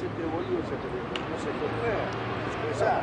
siete bolillos se no sé qué fue. Esa,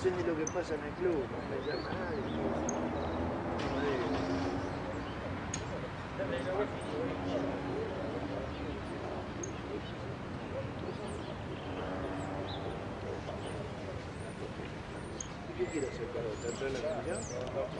sé ni lo que pasa en el club, no me llama nadie. ¿Qué quieres hacer, para Carlos? ¿Entrar en la comunidad?